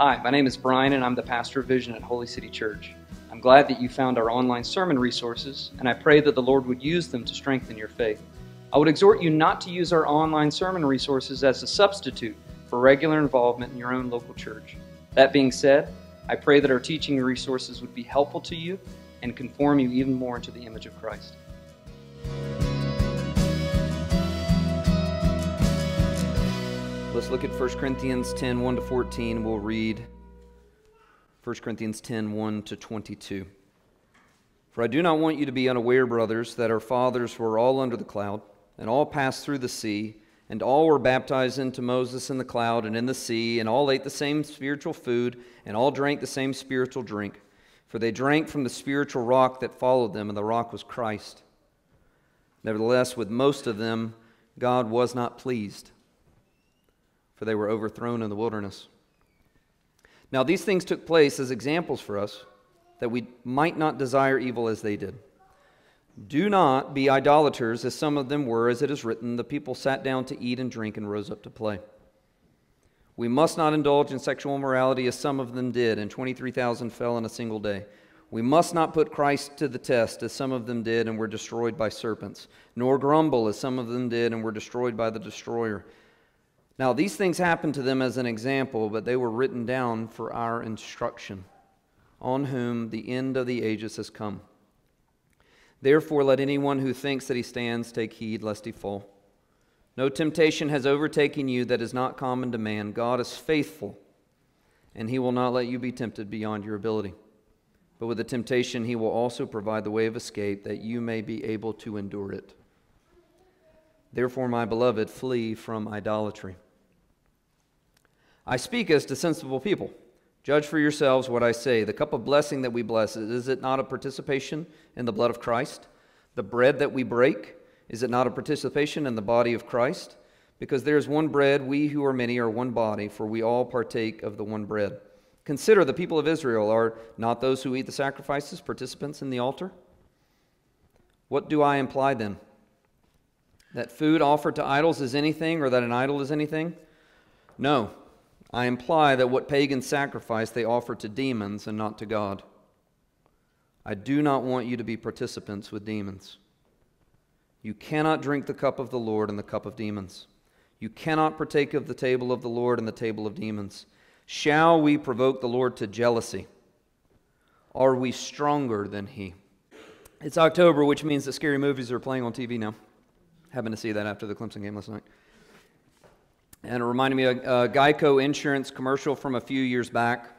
Hi, my name is Brian, and I'm the pastor of Vision at Holy City Church. I'm glad that you found our online sermon resources, and I pray that the Lord would use them to strengthen your faith. I would exhort you not to use our online sermon resources as a substitute for regular involvement in your own local church. That being said, I pray that our teaching resources would be helpful to you and conform you even more into the image of Christ. Let's look at 1 Corinthians 10 1 to 14. We'll read 1 Corinthians 10 1 to 22. For I do not want you to be unaware, brothers, that our fathers were all under the cloud, and all passed through the sea, and all were baptized into Moses in the cloud and in the sea, and all ate the same spiritual food, and all drank the same spiritual drink. For they drank from the spiritual rock that followed them, and the rock was Christ. Nevertheless, with most of them, God was not pleased for they were overthrown in the wilderness. Now, these things took place as examples for us, that we might not desire evil as they did. Do not be idolaters, as some of them were, as it is written, the people sat down to eat and drink and rose up to play. We must not indulge in sexual immorality, as some of them did, and 23,000 fell in a single day. We must not put Christ to the test, as some of them did and were destroyed by serpents, nor grumble, as some of them did and were destroyed by the destroyer. Now, these things happened to them as an example, but they were written down for our instruction, on whom the end of the ages has come. Therefore, let anyone who thinks that he stands take heed lest he fall. No temptation has overtaken you that is not common to man. God is faithful, and he will not let you be tempted beyond your ability. But with the temptation, he will also provide the way of escape that you may be able to endure it. Therefore, my beloved, flee from idolatry. I speak as to sensible people. Judge for yourselves what I say. The cup of blessing that we bless, is it not a participation in the blood of Christ? The bread that we break, is it not a participation in the body of Christ? Because there is one bread, we who are many are one body, for we all partake of the one bread. Consider the people of Israel. Are not those who eat the sacrifices participants in the altar? What do I imply then? That food offered to idols is anything, or that an idol is anything? No. I imply that what pagans sacrifice they offer to demons and not to God. I do not want you to be participants with demons. You cannot drink the cup of the Lord and the cup of demons. You cannot partake of the table of the Lord and the table of demons. Shall we provoke the Lord to jealousy? Are we stronger than He? It's October, which means that scary movies are playing on TV now. Happened to see that after the Clemson game last night. And it reminded me of a Geico insurance commercial from a few years back.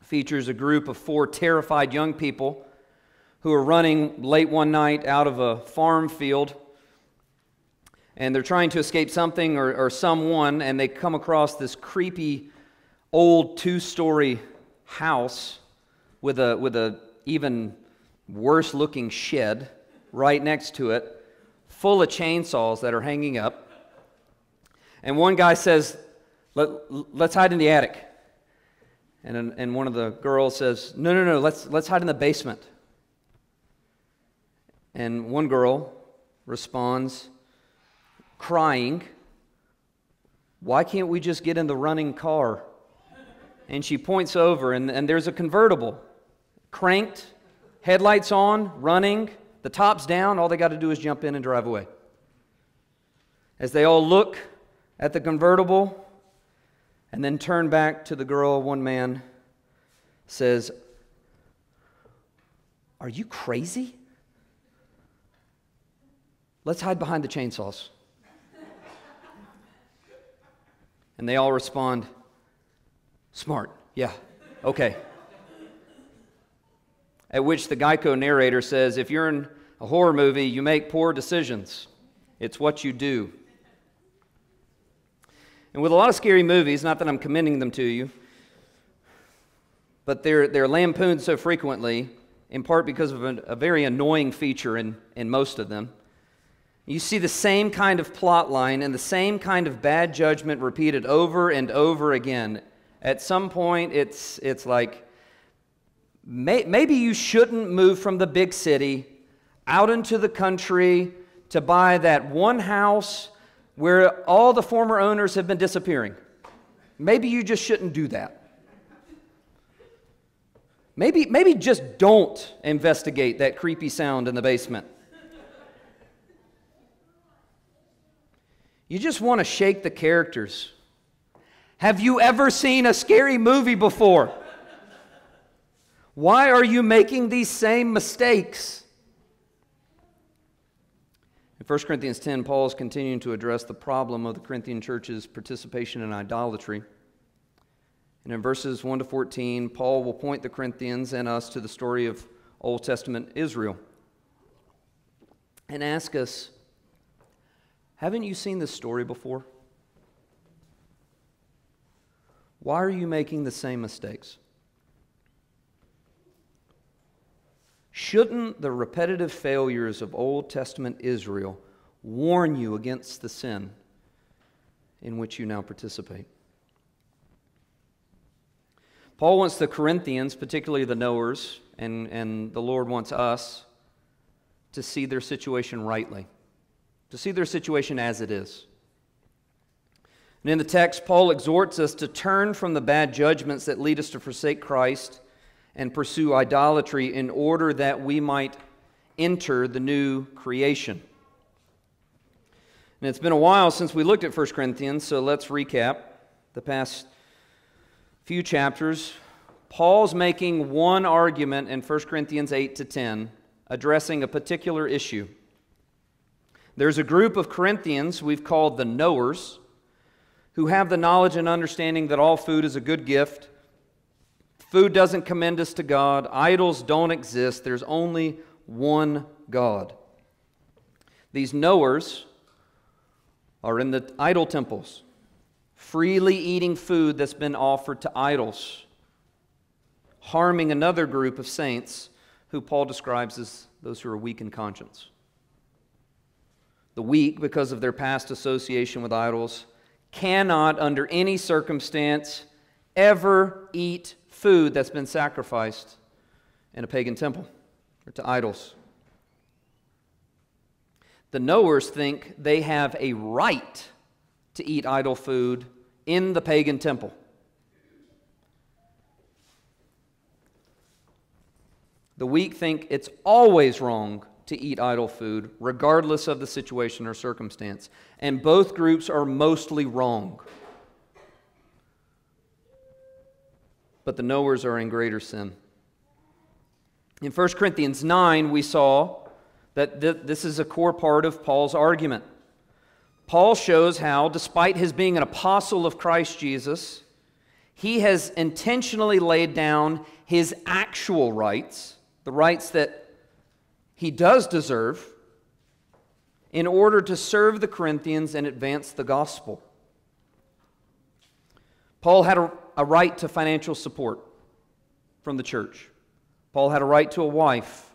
Features a group of four terrified young people who are running late one night out of a farm field. And they're trying to escape something or, or someone, and they come across this creepy old two story house with a, with a even worse looking shed right next to it, full of chainsaws that are hanging up. And one guy says, Let, us hide in the attic. And, and one of the girls says, No, no, no, let's, let's hide in the basement. And one girl responds, crying, Why can't we just get in the running car? And she points over, and, and there's a convertible, cranked, headlights on, running, the top's down. All they got to do is jump in and drive away. As they all look at the convertible and then turn back to the girl. One man says, Are you crazy? Let's hide behind the chainsaws. and they all respond, Smart, yeah, okay. At which the Geico narrator says, If you're in a horror movie, you make poor decisions. It's what you do. And with a lot of scary movies, not that I'm commending them to you, but they're, they're lampooned so frequently, in part because of a, a very annoying feature in, in most of them. You see the same kind of plot line and the same kind of bad judgment repeated over and over again. At some point, it's, it's like may, maybe you shouldn't move from the big city out into the country to buy that one house where all the former owners have been disappearing. Maybe you just shouldn't do that. Maybe, maybe just don't investigate that creepy sound in the basement. You just want to shake the characters. Have you ever seen a scary movie before? Why are you making these same mistakes? In 1 Corinthians 10, Paul is continuing to address the problem of the Corinthian church's participation in idolatry. And in verses 1 to 14, Paul will point the Corinthians and us to the story of Old Testament Israel and ask us Haven't you seen this story before? Why are you making the same mistakes? Shouldn't the repetitive failures of Old Testament Israel warn you against the sin in which you now participate? Paul wants the Corinthians, particularly the knowers, and, and the Lord wants us to see their situation rightly, to see their situation as it is. And in the text, Paul exhorts us to turn from the bad judgments that lead us to forsake Christ and pursue idolatry in order that we might enter the new creation. And it's been a while since we looked at 1 Corinthians, so let's recap the past few chapters. Paul's making one argument in 1 Corinthians 8 to 10, addressing a particular issue. There's a group of Corinthians we've called the knowers who have the knowledge and understanding that all food is a good gift Food doesn't commend us to God. Idols don't exist. There's only one God. These knowers are in the idol temples, freely eating food that's been offered to idols, harming another group of saints who Paul describes as those who are weak in conscience. The weak, because of their past association with idols, cannot, under any circumstance, ever eat food that's been sacrificed in a pagan temple or to idols. The knowers think they have a right to eat idol food in the pagan temple. The weak think it's always wrong to eat idol food, regardless of the situation or circumstance. And both groups are mostly wrong. But the knowers are in greater sin. In 1 Corinthians 9, we saw that th- this is a core part of Paul's argument. Paul shows how, despite his being an apostle of Christ Jesus, he has intentionally laid down his actual rights, the rights that he does deserve, in order to serve the Corinthians and advance the gospel. Paul had a a right to financial support from the church. Paul had a right to a wife.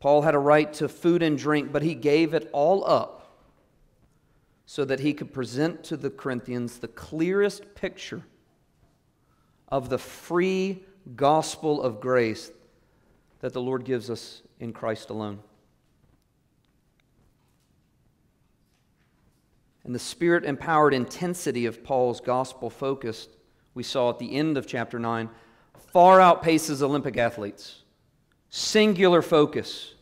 Paul had a right to food and drink, but he gave it all up so that he could present to the Corinthians the clearest picture of the free gospel of grace that the Lord gives us in Christ alone. And the spirit empowered intensity of Paul's gospel focused we saw at the end of chapter 9, far outpaces Olympic athletes. Singular focus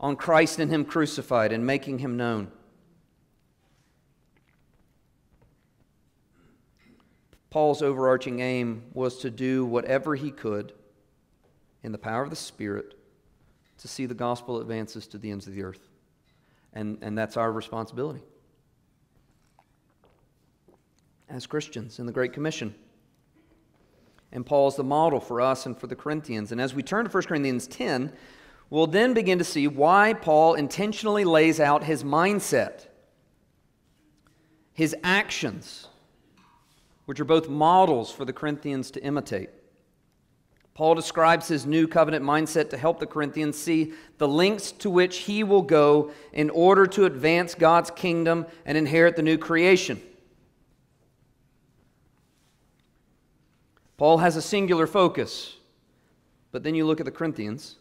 on Christ and Him crucified and making Him known. Paul's overarching aim was to do whatever he could in the power of the Spirit to see the gospel advances to the ends of the earth. And, and that's our responsibility as Christians in the Great Commission and Paul is the model for us and for the Corinthians. And as we turn to 1 Corinthians 10, we'll then begin to see why Paul intentionally lays out his mindset, his actions, which are both models for the Corinthians to imitate. Paul describes his new covenant mindset to help the Corinthians see the lengths to which he will go in order to advance God's kingdom and inherit the new creation. Paul has a singular focus, but then you look at the Corinthians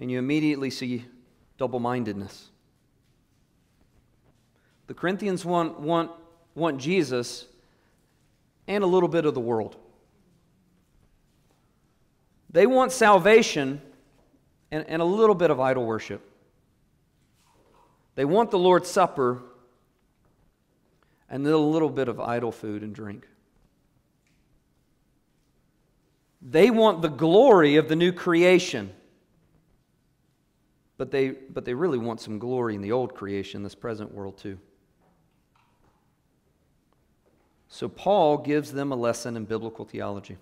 and you immediately see double mindedness. The Corinthians want, want, want Jesus and a little bit of the world. They want salvation and, and a little bit of idol worship. They want the Lord's Supper and then a little bit of idol food and drink. They want the glory of the new creation. But they, but they really want some glory in the old creation, this present world, too. So Paul gives them a lesson in biblical theology.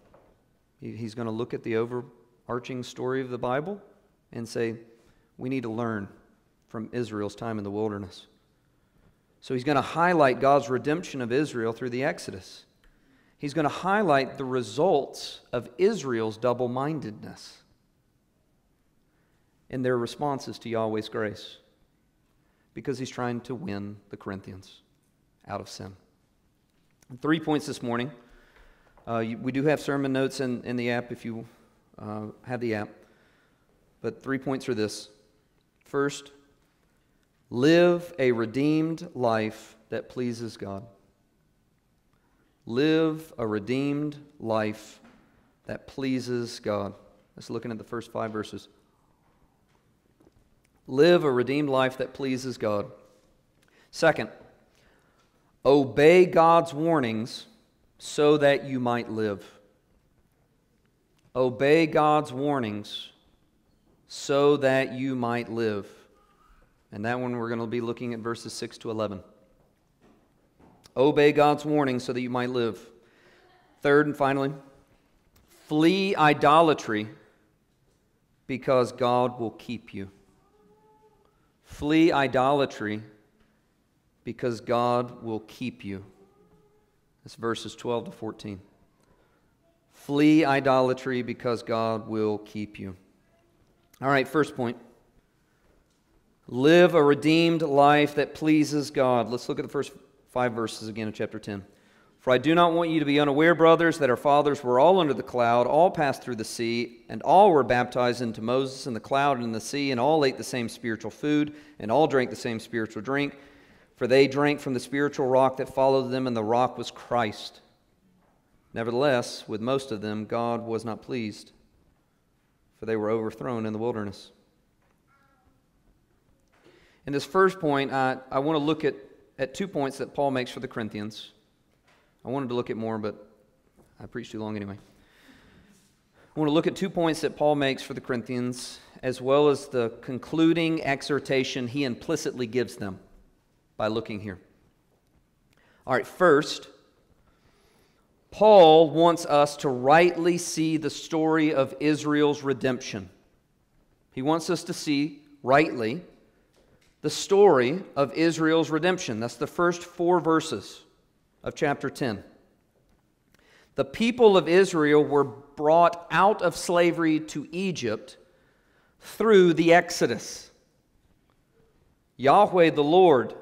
He's going to look at the overarching story of the Bible and say, we need to learn from Israel's time in the wilderness. So he's going to highlight God's redemption of Israel through the Exodus. He's going to highlight the results of Israel's double mindedness in their responses to Yahweh's grace because he's trying to win the Corinthians out of sin. Three points this morning. Uh, you, we do have sermon notes in, in the app if you uh, have the app. But three points are this. First, live a redeemed life that pleases God. Live a redeemed life that pleases God. Let's looking at the first five verses. Live a redeemed life that pleases God. Second, obey God's warnings so that you might live. Obey God's warnings so that you might live. And that one we're going to be looking at verses 6 to 11. Obey God's warning so that you might live. Third and finally, flee idolatry because God will keep you. Flee idolatry because God will keep you. That's verses 12 to 14. Flee idolatry because God will keep you. All right, first point. Live a redeemed life that pleases God. Let's look at the first five verses again in chapter 10. For I do not want you to be unaware, brothers, that our fathers were all under the cloud, all passed through the sea, and all were baptized into Moses in the cloud and in the sea, and all ate the same spiritual food, and all drank the same spiritual drink. For they drank from the spiritual rock that followed them, and the rock was Christ. Nevertheless, with most of them, God was not pleased, for they were overthrown in the wilderness. In this first point, I, I want to look at, at two points that Paul makes for the Corinthians. I wanted to look at more, but I preached too long anyway. I want to look at two points that Paul makes for the Corinthians, as well as the concluding exhortation he implicitly gives them by looking here. All right, first, Paul wants us to rightly see the story of Israel's redemption. He wants us to see rightly the story of Israel's redemption. That's the first four verses of chapter 10. The people of Israel were brought out of slavery to Egypt through the Exodus. Yahweh the Lord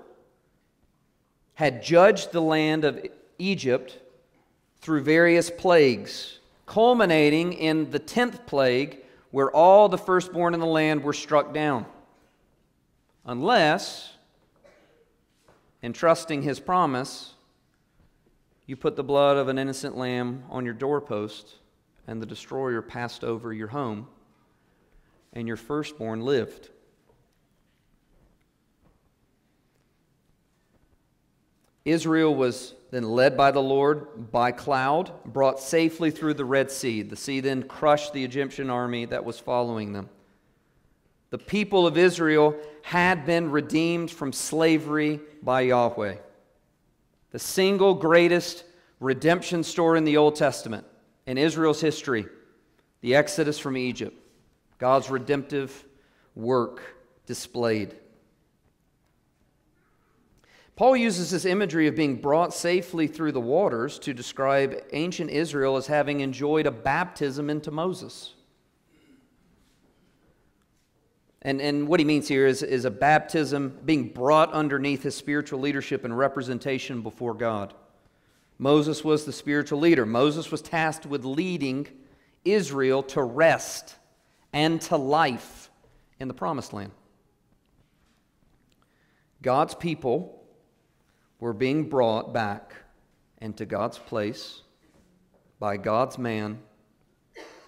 had judged the land of Egypt through various plagues, culminating in the tenth plague, where all the firstborn in the land were struck down. Unless, in trusting his promise, you put the blood of an innocent lamb on your doorpost, and the destroyer passed over your home, and your firstborn lived. Israel was then led by the Lord by cloud, brought safely through the Red Sea. The sea then crushed the Egyptian army that was following them. The people of Israel had been redeemed from slavery by Yahweh the single greatest redemption story in the Old Testament, in Israel's history, the Exodus from Egypt, God's redemptive work displayed. Paul uses this imagery of being brought safely through the waters to describe ancient Israel as having enjoyed a baptism into Moses. And, and what he means here is, is a baptism being brought underneath his spiritual leadership and representation before God. Moses was the spiritual leader. Moses was tasked with leading Israel to rest and to life in the promised land. God's people were being brought back into God's place by God's man,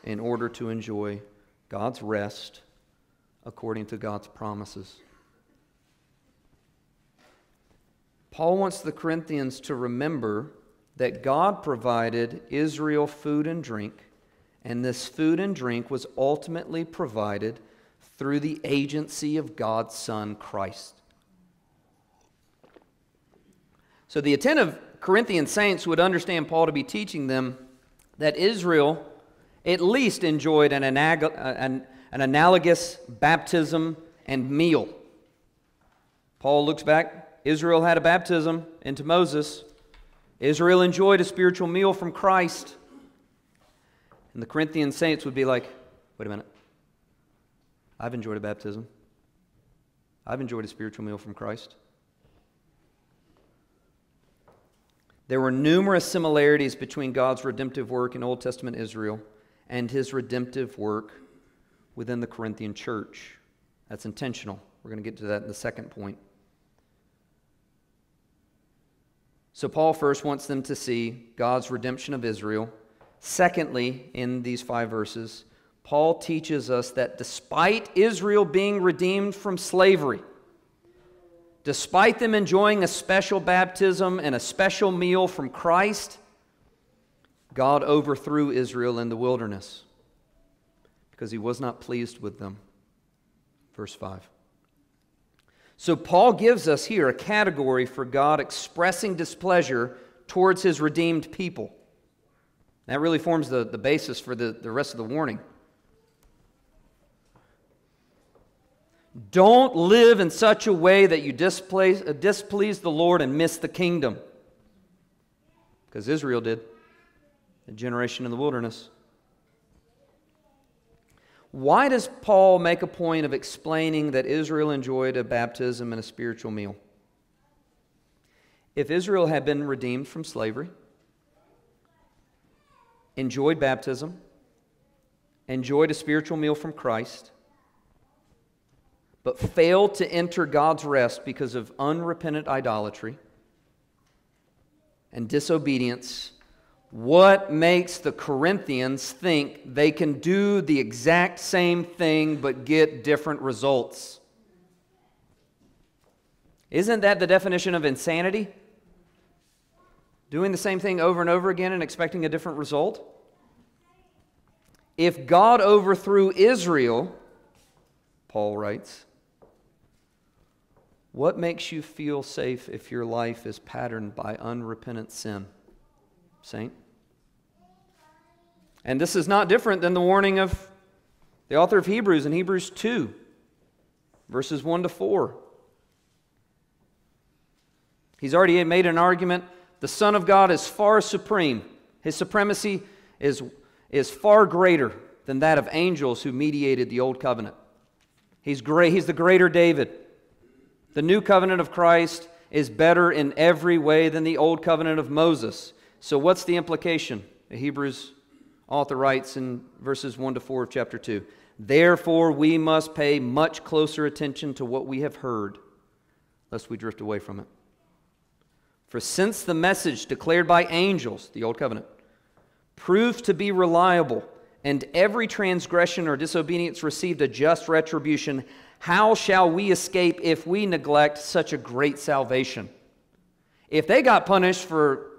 in order to enjoy God's rest according to God's promises. Paul wants the Corinthians to remember that God provided Israel food and drink, and this food and drink was ultimately provided through the agency of God's Son, Christ. So the attentive Corinthian saints would understand Paul to be teaching them that Israel at least enjoyed an, an, an analogous baptism and meal. Paul looks back, Israel had a baptism into Moses. Israel enjoyed a spiritual meal from Christ. And the Corinthian saints would be like, wait a minute. I've enjoyed a baptism. I've enjoyed a spiritual meal from Christ. There were numerous similarities between God's redemptive work in Old Testament Israel and his redemptive work within the Corinthian church. That's intentional. We're going to get to that in the second point. So, Paul first wants them to see God's redemption of Israel. Secondly, in these five verses, Paul teaches us that despite Israel being redeemed from slavery, despite them enjoying a special baptism and a special meal from Christ, God overthrew Israel in the wilderness because he was not pleased with them. Verse 5. So, Paul gives us here a category for God expressing displeasure towards his redeemed people. That really forms the, the basis for the, the rest of the warning. Don't live in such a way that you displease, uh, displease the Lord and miss the kingdom. Because Israel did, a generation in the wilderness. Why does Paul make a point of explaining that Israel enjoyed a baptism and a spiritual meal? If Israel had been redeemed from slavery, enjoyed baptism, enjoyed a spiritual meal from Christ, but failed to enter God's rest because of unrepentant idolatry and disobedience, what makes the Corinthians think they can do the exact same thing but get different results? Isn't that the definition of insanity? Doing the same thing over and over again and expecting a different result? If God overthrew Israel, Paul writes, what makes you feel safe if your life is patterned by unrepentant sin? Saint? And this is not different than the warning of the author of Hebrews in Hebrews 2, verses 1 to 4. He's already made an argument. The Son of God is far supreme, His supremacy is, is far greater than that of angels who mediated the old covenant. He's, great, he's the greater David. The new covenant of Christ is better in every way than the old covenant of Moses. So, what's the implication? Hebrews author writes in verses 1 to 4 of chapter 2 Therefore, we must pay much closer attention to what we have heard, lest we drift away from it. For since the message declared by angels, the Old Covenant, proved to be reliable, and every transgression or disobedience received a just retribution, how shall we escape if we neglect such a great salvation? If they got punished for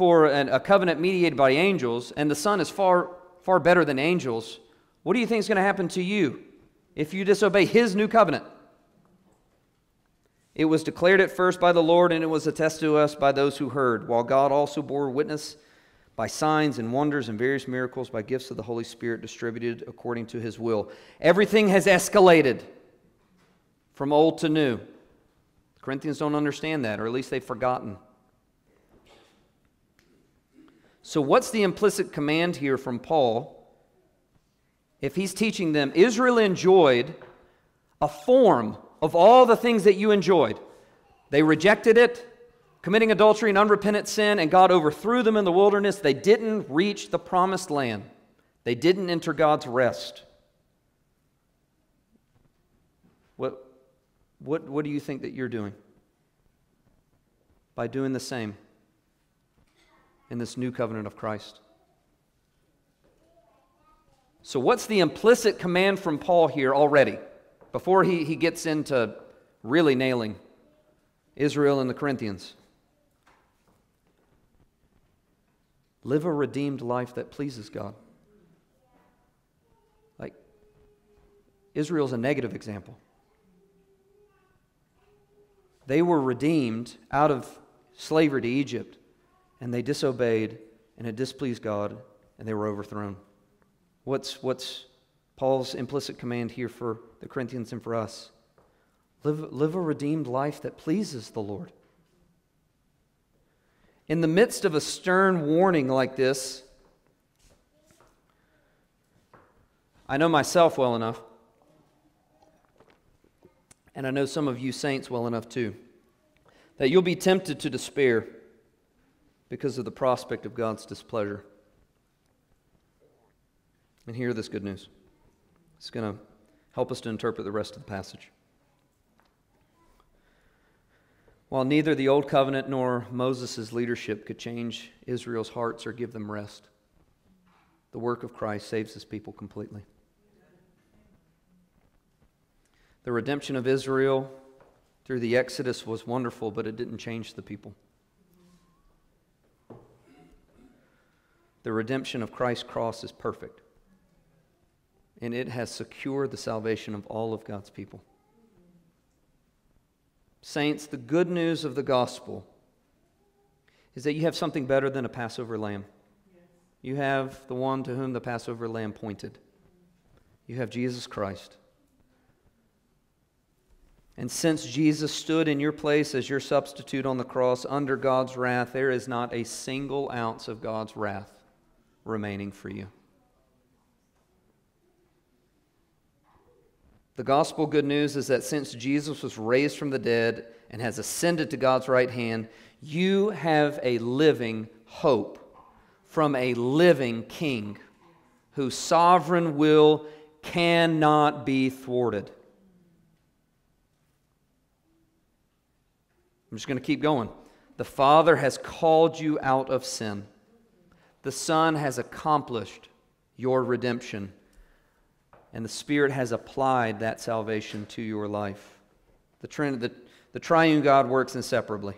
for an, a covenant mediated by angels, and the Son is far, far better than angels, what do you think is going to happen to you if you disobey His new covenant? It was declared at first by the Lord, and it was attested to us by those who heard, while God also bore witness by signs and wonders and various miracles by gifts of the Holy Spirit distributed according to his will. Everything has escalated from old to new. Corinthians don't understand that, or at least they've forgotten. So, what's the implicit command here from Paul? If he's teaching them, Israel enjoyed a form of all the things that you enjoyed. They rejected it, committing adultery and unrepentant sin, and God overthrew them in the wilderness. They didn't reach the promised land, they didn't enter God's rest. What, what, what do you think that you're doing by doing the same? In this new covenant of Christ. So, what's the implicit command from Paul here already before he, he gets into really nailing Israel and the Corinthians? Live a redeemed life that pleases God. Like, Israel's a negative example. They were redeemed out of slavery to Egypt, and they disobeyed, and it displeased God, and they were overthrown. What's, what's Paul's implicit command here for the Corinthians and for us? Live, live a redeemed life that pleases the Lord. In the midst of a stern warning like this, I know myself well enough, and I know some of you saints well enough too, that you'll be tempted to despair because of the prospect of God's displeasure. And hear this good news. It's going to help us to interpret the rest of the passage. While neither the Old Covenant nor Moses' leadership could change Israel's hearts or give them rest, the work of Christ saves his people completely. The redemption of Israel through the Exodus was wonderful, but it didn't change the people. The redemption of Christ's cross is perfect and it has secured the salvation of all of God's people. Saints, the good news of the gospel is that you have something better than a Passover lamb. You have the one to whom the Passover lamb pointed. You have Jesus Christ. And since Jesus stood in your place as your substitute on the cross under God's wrath, there is not a single ounce of God's wrath remaining for you. The gospel good news is that since Jesus was raised from the dead and has ascended to God's right hand, you have a living hope from a living king whose sovereign will cannot be thwarted. I'm just going to keep going. The Father has called you out of sin. The Son has accomplished your redemption and the Spirit has applied that salvation to your life. The, Trinity, the, the triune God works inseparably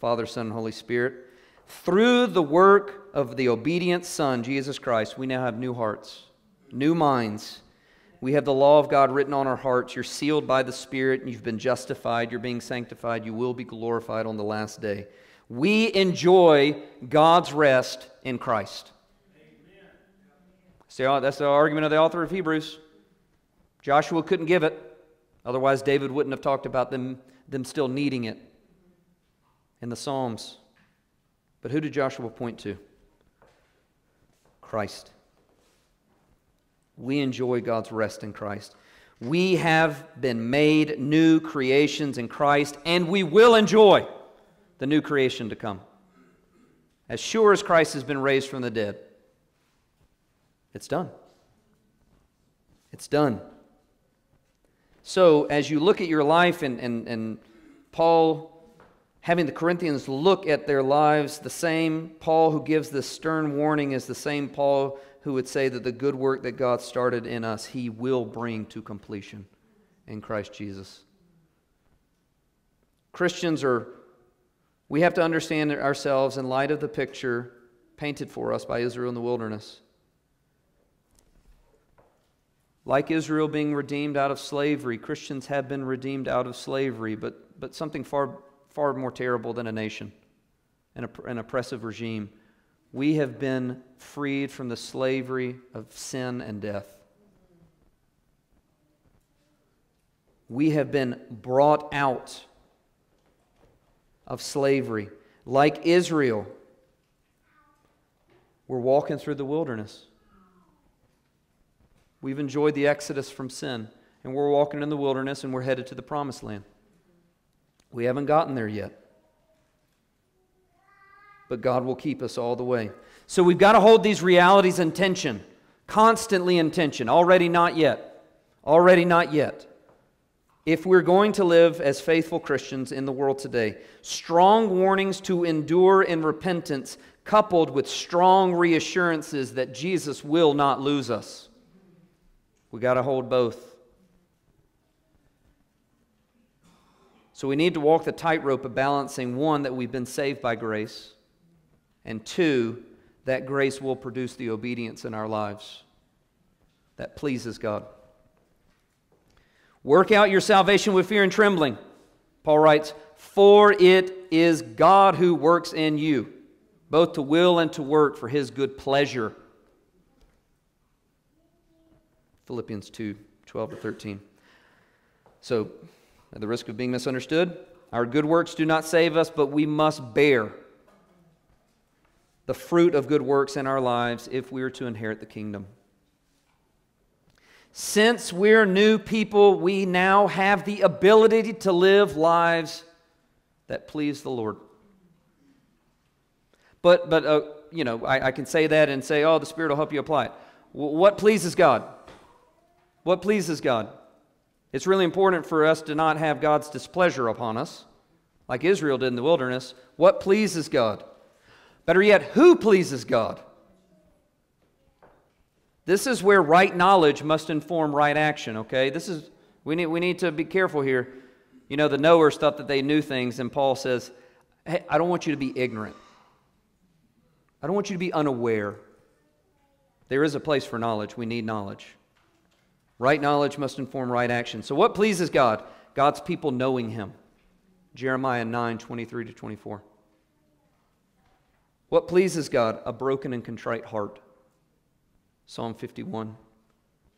Father, Son, and Holy Spirit. Through the work of the obedient Son, Jesus Christ, we now have new hearts, new minds. We have the law of God written on our hearts. You're sealed by the Spirit, and you've been justified. You're being sanctified. You will be glorified on the last day. We enjoy God's rest in Christ. See, uh, that's the argument of the author of Hebrews. Joshua couldn't give it. Otherwise, David wouldn't have talked about them, them still needing it in the Psalms. But who did Joshua point to? Christ. We enjoy God's rest in Christ. We have been made new creations in Christ, and we will enjoy the new creation to come. As sure as Christ has been raised from the dead, it's done. It's done. So, as you look at your life and, and, and Paul having the Corinthians look at their lives, the same Paul who gives this stern warning is the same Paul who would say that the good work that God started in us, he will bring to completion in Christ Jesus. Christians are, we have to understand ourselves in light of the picture painted for us by Israel in the wilderness. Like Israel being redeemed out of slavery, Christians have been redeemed out of slavery, but, but something far, far more terrible than a nation, an, an oppressive regime. We have been freed from the slavery of sin and death. We have been brought out of slavery. Like Israel, we're walking through the wilderness. We've enjoyed the exodus from sin, and we're walking in the wilderness and we're headed to the promised land. We haven't gotten there yet. But God will keep us all the way. So we've got to hold these realities in tension, constantly in tension. Already not yet. Already not yet. If we're going to live as faithful Christians in the world today, strong warnings to endure in repentance, coupled with strong reassurances that Jesus will not lose us. We got to hold both. So we need to walk the tightrope of balancing one, that we've been saved by grace, and two, that grace will produce the obedience in our lives that pleases God. Work out your salvation with fear and trembling. Paul writes, For it is God who works in you, both to will and to work for his good pleasure. Philippians 2 12 to 13. So, at the risk of being misunderstood, our good works do not save us, but we must bear the fruit of good works in our lives if we are to inherit the kingdom. Since we're new people, we now have the ability to live lives that please the Lord. But, but uh, you know, I, I, can say that and say, oh, the Spirit will help you apply it. W- what pleases God? What pleases God? It's really important for us to not have God's displeasure upon us, like Israel did in the wilderness. What pleases God? Better yet, who pleases God? This is where right knowledge must inform right action, okay? This is, we need, we need to be careful here. You know, the knowers thought that they knew things, and Paul says, hey, I don't want you to be ignorant. I don't want you to be unaware. There is a place for knowledge. We need knowledge. Right knowledge must inform right action. So, what pleases God? God's people knowing Him. Jeremiah 9 23 to 24. What pleases God? A broken and contrite heart. Psalm 51,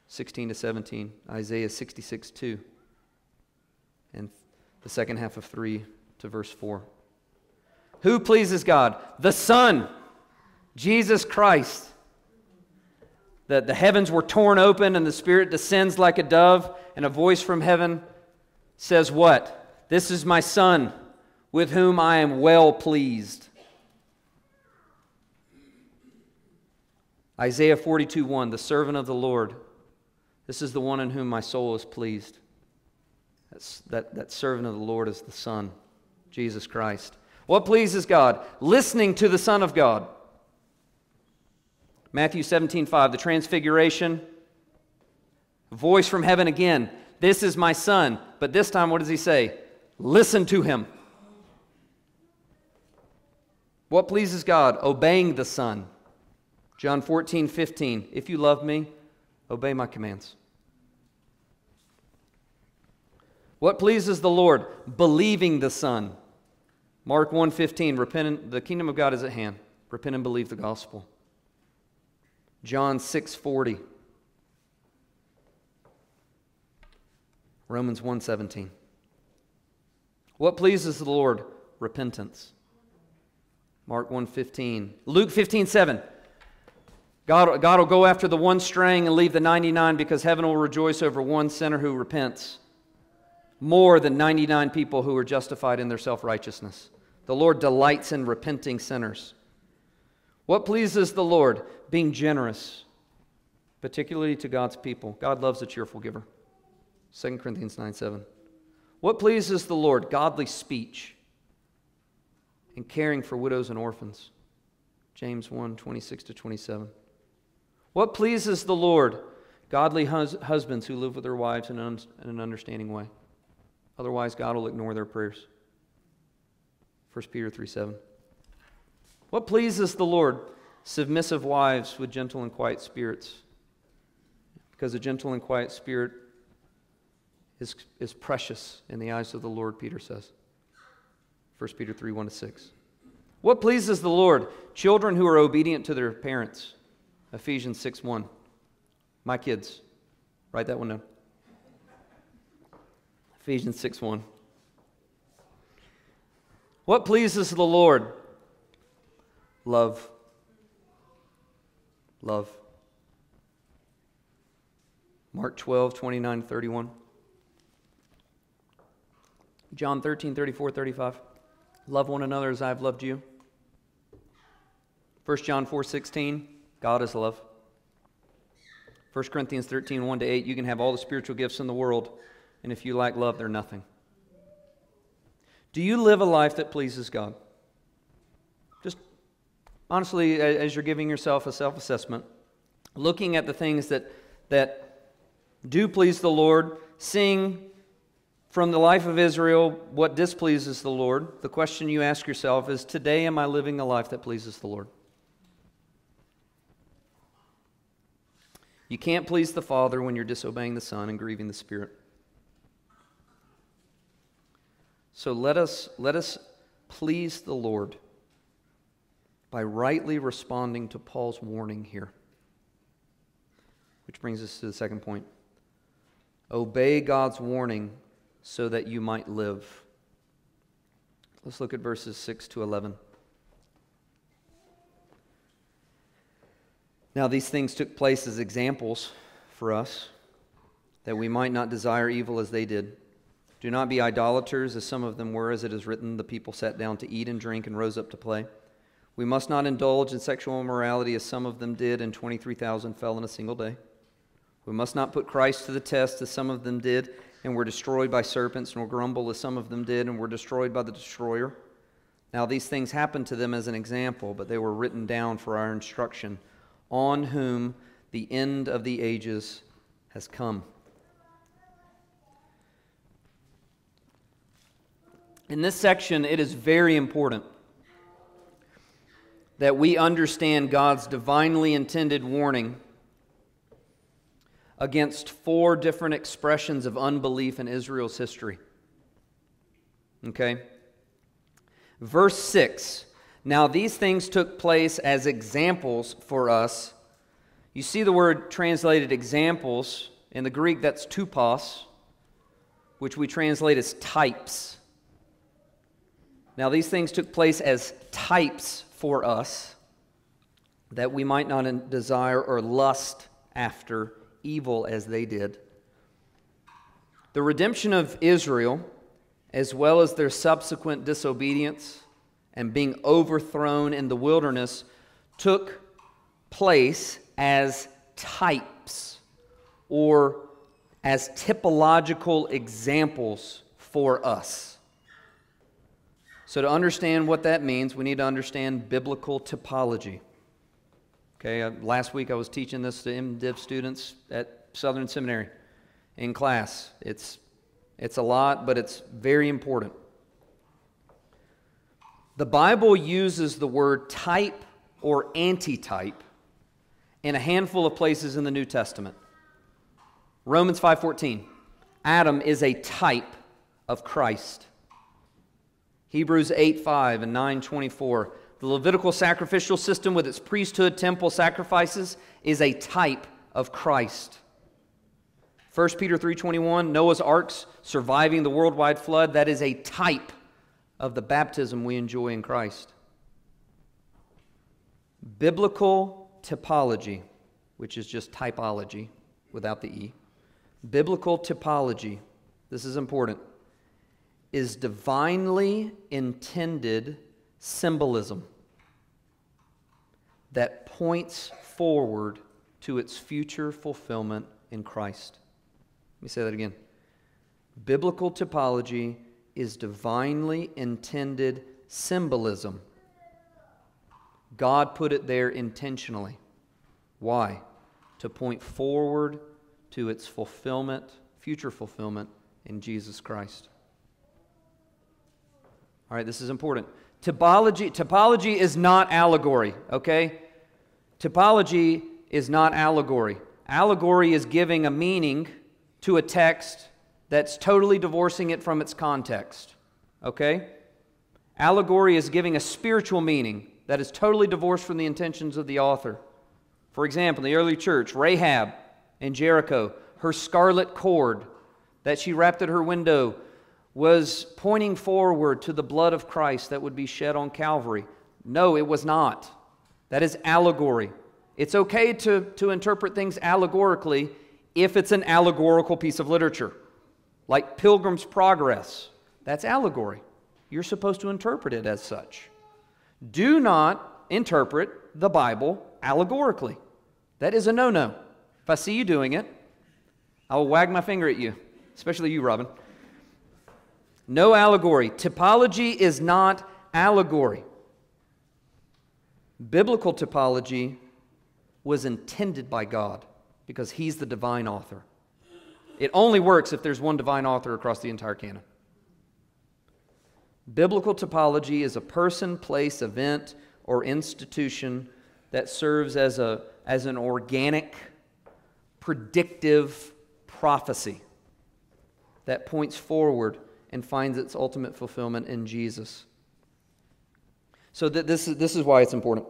16 to 17, Isaiah 66, 2, and the second half of 3 to verse 4. Who pleases God? The Son, Jesus Christ. That the heavens were torn open and the Spirit descends like a dove, and a voice from heaven says, What? This is my Son, with whom I am well pleased. Isaiah 42 1, the servant of the Lord. This is the one in whom my soul is pleased. That's, that, that servant of the Lord is the Son, Jesus Christ. What pleases God? Listening to the Son of God. Matthew 17 5, the Transfiguration. Voice from heaven again. This is my Son. But this time, what does he say? Listen to him. What pleases God? Obeying the Son. John 14, 15. If you love me, obey my commands. What pleases the Lord? Believing the Son. Mark 1:15, repent the kingdom of God is at hand. Repent and believe the gospel. John 6:40. Romans 1:17. What pleases the Lord? Repentance. Mark 1:15. Luke 15:7. God, God will go after the one straying and leave the 99 because heaven will rejoice over one sinner who repents more than 99 people who are justified in their self righteousness. The Lord delights in repenting sinners. What pleases the Lord? Being generous, particularly to God's people. God loves a cheerful giver. 2 Corinthians 9 7. What pleases the Lord? Godly speech and caring for widows and orphans. James 1 26 to 27. What pleases the Lord? Godly hus- husbands who live with their wives in, un- in an understanding way. Otherwise, God will ignore their prayers. 1 Peter 3 7. What pleases the Lord? Submissive wives with gentle and quiet spirits. Because a gentle and quiet spirit is, is precious in the eyes of the Lord, Peter says. 1 Peter 3 1 to 6. What pleases the Lord? Children who are obedient to their parents. Ephesians 6 1. My kids. Write that one down. Ephesians 6 1. What pleases the Lord? Love. Love. Mark 12, 29, 31. John 13, 34, 35. Love one another as I have loved you. 1 John 4, 16. God is love. 1 Corinthians 13, 1 to 8, you can have all the spiritual gifts in the world, and if you lack love, they're nothing. Do you live a life that pleases God? Just honestly, as you're giving yourself a self assessment, looking at the things that, that do please the Lord. Sing from the life of Israel what displeases the Lord. The question you ask yourself is Today, am I living a life that pleases the Lord? You can't please the Father when you're disobeying the Son and grieving the Spirit. So let us, let us please the Lord by rightly responding to Paul's warning here. Which brings us to the second point. Obey God's warning so that you might live. Let's look at verses 6 to 11. Now, these things took place as examples for us, that we might not desire evil as they did. Do not be idolaters, as some of them were, as it is written, the people sat down to eat and drink and rose up to play. We must not indulge in sexual immorality, as some of them did, and 23,000 fell in a single day. We must not put Christ to the test, as some of them did, and were destroyed by serpents, nor grumble, as some of them did, and were destroyed by the destroyer. Now, these things happened to them as an example, but they were written down for our instruction on whom the end of the ages has come. In this section, it is very important that we understand God's divinely intended warning against four different expressions of unbelief in Israel's history. Okay? Verse 6 now, these things took place as examples for us. You see the word translated examples. In the Greek, that's tupos, which we translate as types. Now, these things took place as types for us that we might not desire or lust after evil as they did. The redemption of Israel, as well as their subsequent disobedience, and being overthrown in the wilderness took place as types or as typological examples for us. So, to understand what that means, we need to understand biblical typology. Okay, uh, last week I was teaching this to MDiv students at Southern Seminary in class. It's, it's a lot, but it's very important. The Bible uses the word type or antitype in a handful of places in the New Testament. Romans 5:14. Adam is a type of Christ. Hebrews 8:5 and 9:24. The Levitical sacrificial system with its priesthood, temple sacrifices is a type of Christ. 1 Peter 3:21, Noah's arks surviving the worldwide flood, that is a type of the baptism we enjoy in Christ. Biblical typology, which is just typology without the E, biblical typology, this is important, is divinely intended symbolism that points forward to its future fulfillment in Christ. Let me say that again. Biblical typology is divinely intended symbolism. God put it there intentionally. Why? To point forward to its fulfillment, future fulfillment in Jesus Christ. All right, this is important. Typology, typology is not allegory, okay? Typology is not allegory. Allegory is giving a meaning to a text that's totally divorcing it from its context. Okay? Allegory is giving a spiritual meaning that is totally divorced from the intentions of the author. For example, in the early church, Rahab in Jericho, her scarlet cord that she wrapped at her window was pointing forward to the blood of Christ that would be shed on Calvary. No, it was not. That is allegory. It's okay to, to interpret things allegorically if it's an allegorical piece of literature like Pilgrim's Progress. That's allegory. You're supposed to interpret it as such. Do not interpret the Bible allegorically. That is a no no. If I see you doing it, I will wag my finger at you, especially you, Robin. No allegory. Typology is not allegory. Biblical typology was intended by God because He's the divine author. It only works if there's one divine author across the entire canon. Biblical typology is a person, place, event, or institution that serves as, a, as an organic, predictive prophecy that points forward and finds its ultimate fulfillment in Jesus. So th- this, is, this is why it's important.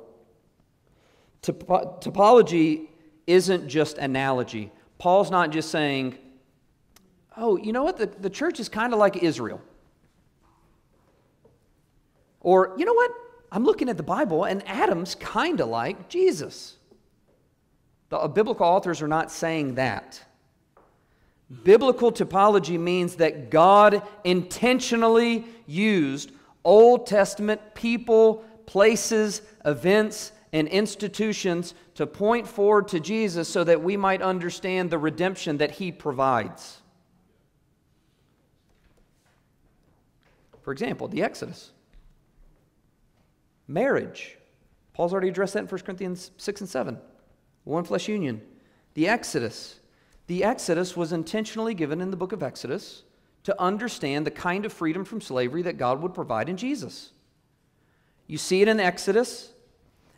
typology isn't just analogy. Paul's not just saying, oh, you know what? The, the church is kind of like Israel. Or, you know what? I'm looking at the Bible and Adam's kind of like Jesus. The uh, biblical authors are not saying that. Biblical typology means that God intentionally used Old Testament people, places, events, and institutions to point forward to Jesus so that we might understand the redemption that He provides. For example, the Exodus. Marriage. Paul's already addressed that in 1 Corinthians 6 and 7. One flesh union. The Exodus. The Exodus was intentionally given in the book of Exodus to understand the kind of freedom from slavery that God would provide in Jesus. You see it in Exodus,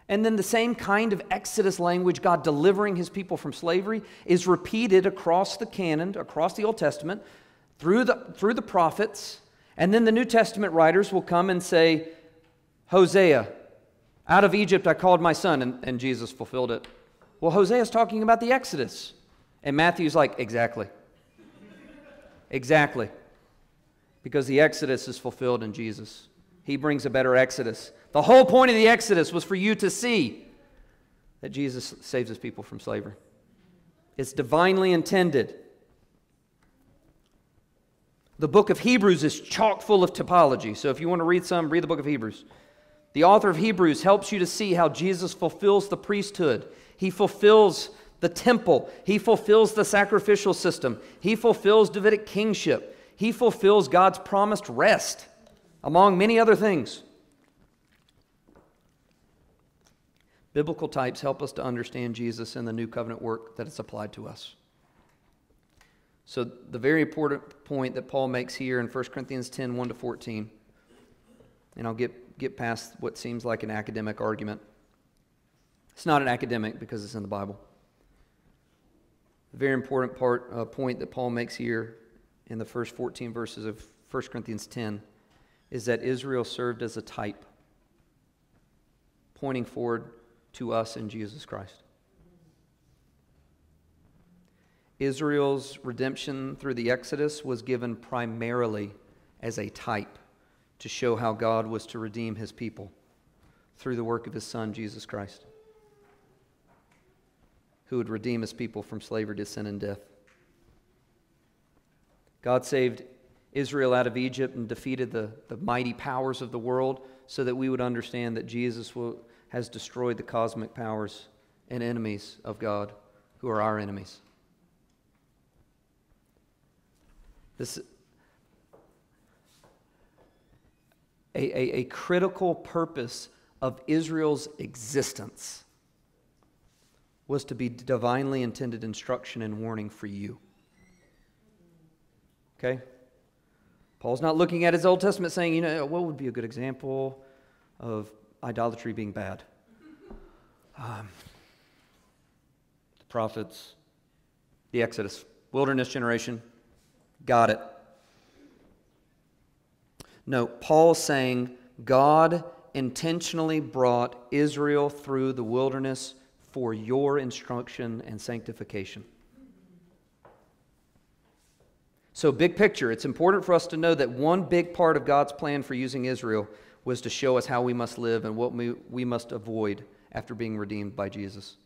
and then the same kind of Exodus language, God delivering his people from slavery, is repeated across the canon, across the Old Testament, through the, through the prophets. And then the New Testament writers will come and say, Hosea, out of Egypt I called my son, and, and Jesus fulfilled it. Well, Hosea is talking about the Exodus. And Matthew's like, exactly. exactly. Because the Exodus is fulfilled in Jesus. He brings a better Exodus. The whole point of the Exodus was for you to see that Jesus saves his people from slavery. It's divinely intended. The book of Hebrews is chock full of typology. So if you want to read some, read the book of Hebrews. The author of Hebrews helps you to see how Jesus fulfills the priesthood. He fulfills the temple. He fulfills the sacrificial system. He fulfills Davidic kingship. He fulfills God's promised rest, among many other things. Biblical types help us to understand Jesus and the new covenant work that is applied to us. So, the very important point that Paul makes here in 1 Corinthians 10 1 to 14, and I'll get, get past what seems like an academic argument. It's not an academic because it's in the Bible. A very important part, uh, point that Paul makes here in the first 14 verses of 1 Corinthians 10 is that Israel served as a type, pointing forward to us in Jesus Christ. Israel's redemption through the Exodus was given primarily as a type to show how God was to redeem his people through the work of his Son, Jesus Christ who would redeem his people from slavery to sin and death. God saved Israel out of Egypt and defeated the, the mighty powers of the world so that we would understand that Jesus will, has destroyed the cosmic powers and enemies of God who are our enemies. This, a, a, a critical purpose of Israel's existence was to be divinely intended instruction and warning for you. Okay? Paul's not looking at his Old Testament saying, you know, what would be a good example of idolatry being bad? Um, the prophets, the Exodus, wilderness generation, got it. No, Paul's saying God intentionally brought Israel through the wilderness for your instruction and sanctification. So, big picture, it's important for us to know that one big part of God's plan for using Israel was to show us how we must live and what we, we must avoid after being redeemed by Jesus.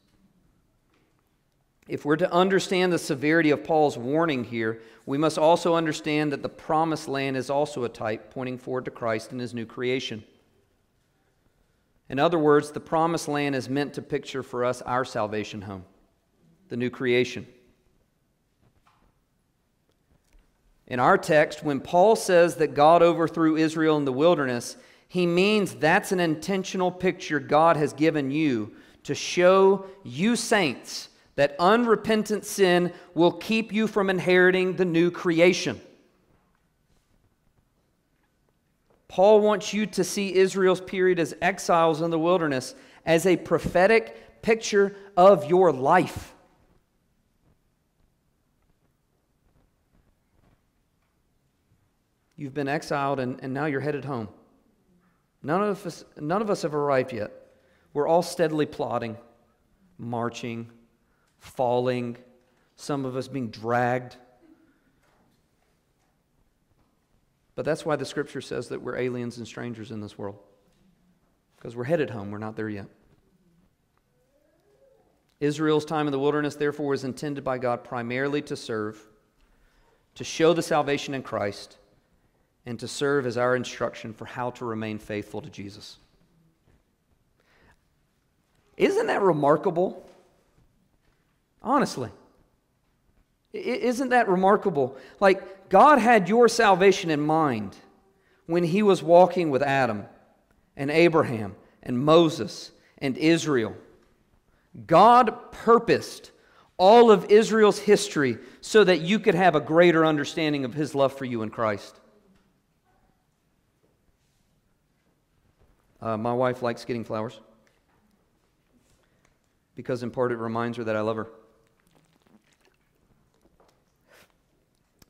If we're to understand the severity of Paul's warning here, we must also understand that the promised land is also a type pointing forward to Christ and his new creation. In other words, the promised land is meant to picture for us our salvation home, the new creation. In our text, when Paul says that God overthrew Israel in the wilderness, he means that's an intentional picture God has given you to show you saints that unrepentant sin will keep you from inheriting the new creation. Paul wants you to see Israel's period as exiles in the wilderness as a prophetic picture of your life. You've been exiled and, and now you're headed home. None of, us, none of us have arrived yet. We're all steadily plodding, marching, falling, some of us being dragged. But that's why the scripture says that we're aliens and strangers in this world. Because we're headed home, we're not there yet. Israel's time in the wilderness, therefore, was intended by God primarily to serve, to show the salvation in Christ, and to serve as our instruction for how to remain faithful to Jesus. Isn't that remarkable? Honestly. Isn't that remarkable? Like, God had your salvation in mind when He was walking with Adam and Abraham and Moses and Israel. God purposed all of Israel's history so that you could have a greater understanding of His love for you in Christ. Uh, my wife likes getting flowers because, in part, it reminds her that I love her.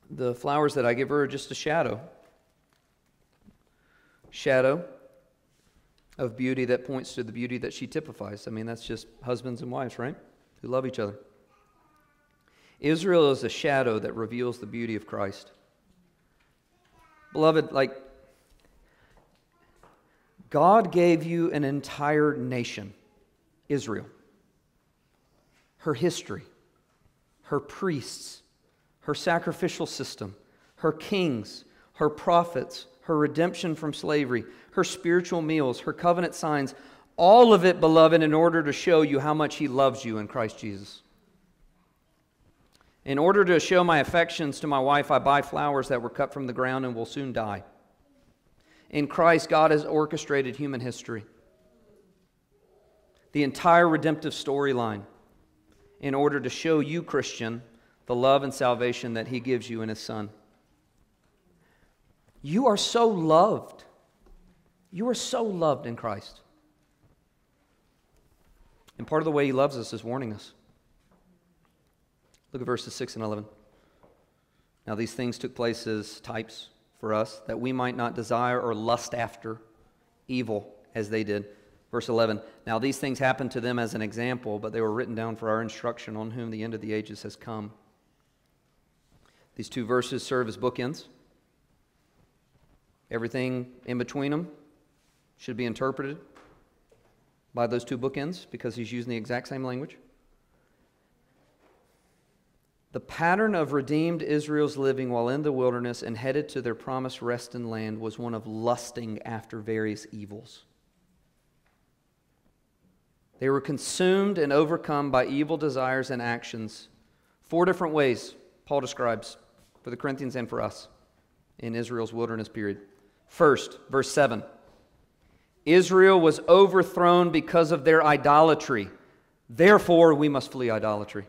The flowers that I give her are just a shadow. Shadow of beauty that points to the beauty that she typifies. I mean, that's just husbands and wives, right? Who love each other. Israel is a shadow that reveals the beauty of Christ. Beloved, like God gave you an entire nation, Israel, her history, her priests, her sacrificial system, her kings, her prophets, her redemption from slavery, her spiritual meals, her covenant signs, all of it, beloved, in order to show you how much He loves you in Christ Jesus. In order to show my affections to my wife, I buy flowers that were cut from the ground and will soon die. In Christ, God has orchestrated human history, the entire redemptive storyline, in order to show you, Christian, the love and salvation that He gives you in His Son. You are so loved. You are so loved in Christ. And part of the way He loves us is warning us. Look at verses 6 and 11. Now, these things took place as types for us, that we might not desire or lust after evil as they did. Verse 11 Now these things happened to them as an example, but they were written down for our instruction, on whom the end of the ages has come. These two verses serve as bookends. Everything in between them should be interpreted by those two bookends because he's using the exact same language. The pattern of redeemed Israel's living while in the wilderness and headed to their promised rest in land was one of lusting after various evils. They were consumed and overcome by evil desires and actions. Four different ways Paul describes for the Corinthians and for us in Israel's wilderness period. First, verse 7 Israel was overthrown because of their idolatry. Therefore, we must flee idolatry.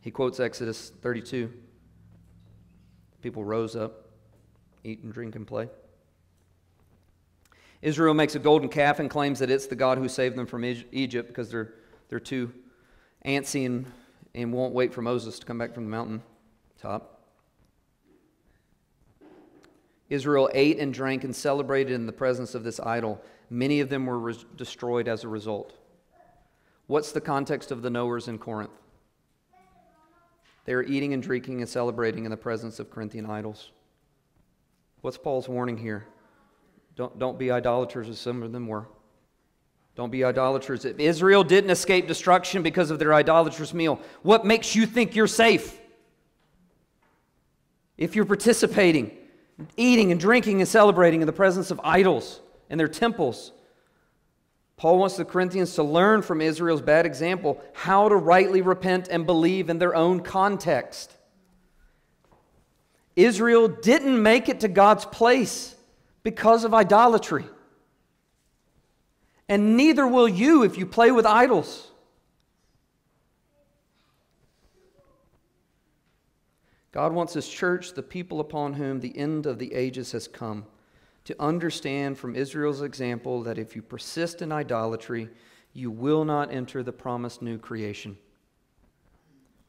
He quotes Exodus 32. People rose up, eat and drink and play. Israel makes a golden calf and claims that it's the God who saved them from Egypt because they're, they're too antsy and, and won't wait for Moses to come back from the mountain top. Israel ate and drank and celebrated in the presence of this idol. Many of them were re- destroyed as a result. What's the context of the knowers in Corinth? They are eating and drinking and celebrating in the presence of Corinthian idols. What's Paul's warning here? Don't, don't be idolaters as some of them were. Don't be idolaters. If Israel didn't escape destruction because of their idolatrous meal, what makes you think you're safe? If you're participating, eating and drinking and celebrating in the presence of idols and their temples, Paul wants the Corinthians to learn from Israel's bad example how to rightly repent and believe in their own context. Israel didn't make it to God's place because of idolatry. And neither will you if you play with idols. God wants His church, the people upon whom the end of the ages has come, to understand from Israel's example that if you persist in idolatry, you will not enter the promised new creation.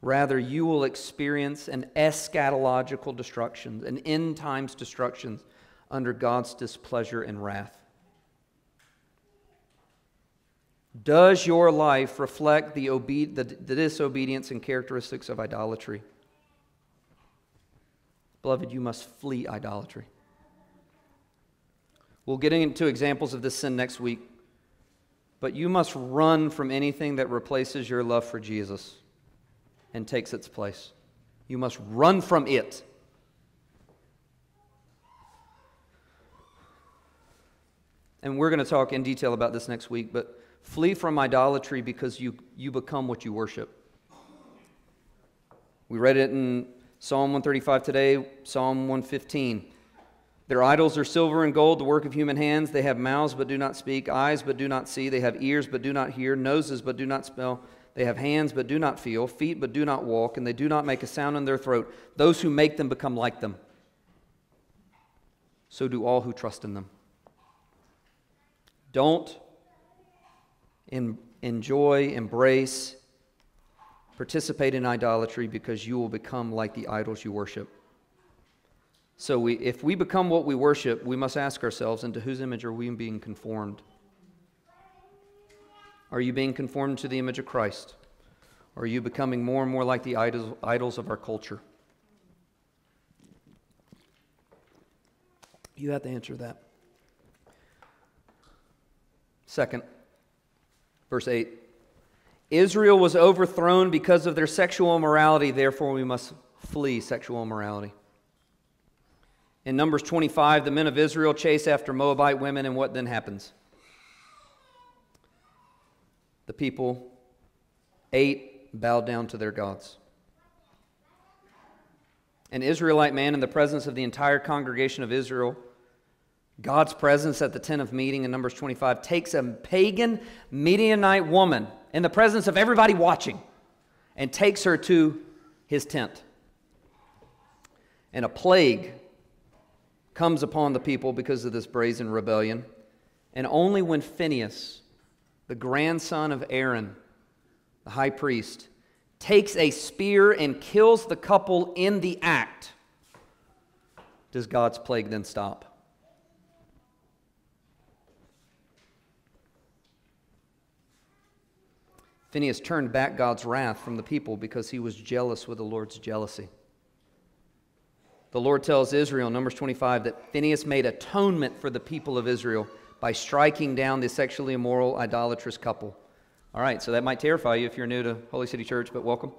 Rather, you will experience an eschatological destruction, an end times destruction under God's displeasure and wrath. Does your life reflect the, obe- the, the disobedience and characteristics of idolatry? Beloved, you must flee idolatry. We'll get into examples of this sin next week, but you must run from anything that replaces your love for Jesus and takes its place. You must run from it. And we're going to talk in detail about this next week, but flee from idolatry because you, you become what you worship. We read it in Psalm 135 today, Psalm 115. Their idols are silver and gold, the work of human hands. They have mouths but do not speak, eyes but do not see. They have ears but do not hear, noses but do not smell. They have hands but do not feel, feet but do not walk, and they do not make a sound in their throat. Those who make them become like them. So do all who trust in them. Don't enjoy, embrace, participate in idolatry because you will become like the idols you worship. So, we, if we become what we worship, we must ask ourselves into whose image are we being conformed? Are you being conformed to the image of Christ? Or are you becoming more and more like the idols, idols of our culture? You have to answer that. Second, verse 8 Israel was overthrown because of their sexual immorality, therefore we must flee sexual immorality. In Numbers 25, the men of Israel chase after Moabite women, and what then happens? The people ate, bowed down to their gods. An Israelite man in the presence of the entire congregation of Israel, God's presence at the tent of meeting in Numbers 25, takes a pagan Midianite woman in the presence of everybody watching and takes her to his tent. And a plague comes upon the people because of this brazen rebellion. And only when Phinehas, the grandson of Aaron, the high priest, takes a spear and kills the couple in the act, does God's plague then stop. Phinehas turned back God's wrath from the people because he was jealous with the Lord's jealousy. The Lord tells Israel, in Numbers 25, that Phinehas made atonement for the people of Israel by striking down the sexually immoral, idolatrous couple. All right, so that might terrify you if you're new to Holy City Church, but welcome.